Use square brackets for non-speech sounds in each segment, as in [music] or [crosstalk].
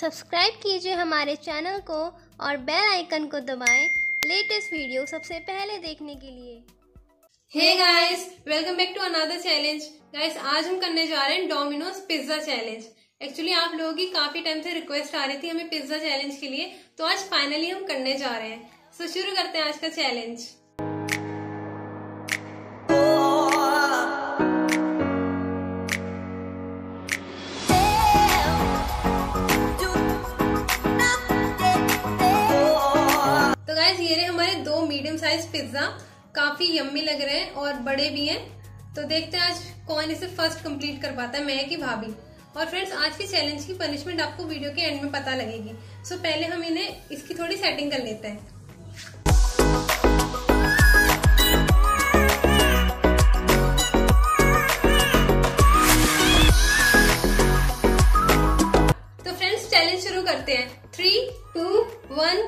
Subscribe कीजिए हमारे channel को और बेल आइकन को दबाएँ लेटेस्ट वीडियो सबसे पहले देखने के लिए। Hey guys welcome back to another challenge guys आज हम करने जा रहे हैं डोमिनोज पिज्जा चैलेंज एक्चुअली आप लोगों की काफ़ी टाइम से रिक्वेस्ट आ रही थी हमें पिज्जा चैलेंज के लिए तो आज फाइनली हम करने जा रहे हैं। सो so, शुरू करते हैं आज का चैलेंज ये रहे हमारे दो मीडियम साइज़ पिज्जा काफ़ी यम्मी लग रहे हैं और बड़े भी हैं। तो देखते हैं आज कौन इसे फ़र्स्ट कंप्लीट कर पाता है, मैं कि भाभी। और फ्रेंड्स आज के चैलेंज की पनिशमेंट आपको वीडियो के एंड में पता लगेगी। सो पहले हम इन्हें, इसकी थोड़ी सेटिंग कर लेते हैं। तो फ्रेंड्स चैलेंज शुरू करते हैं। थ्री टू वन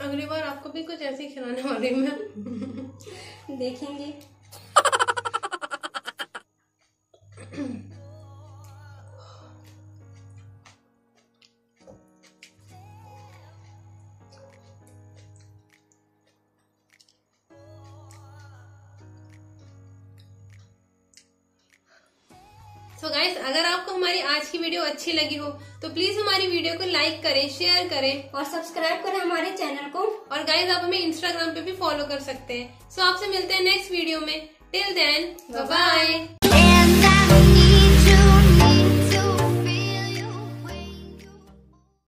अगली बार आपको भी कुछ ऐसे खिलाने वाली मैं। [laughs] देखेंगे। अगर आपको हमारी आज की वीडियो अच्छी लगी हो तो प्लीज़ हमारी वीडियो को लाइक करें शेयर करें और सब्सक्राइब करें हमारे चैनल को। और गाइज़ आप हमें इंस्टाग्राम पे भी फॉलो कर सकते हैं। सो so, आपसे मिलते हैं नेक्स्ट वीडियो में। Till then bye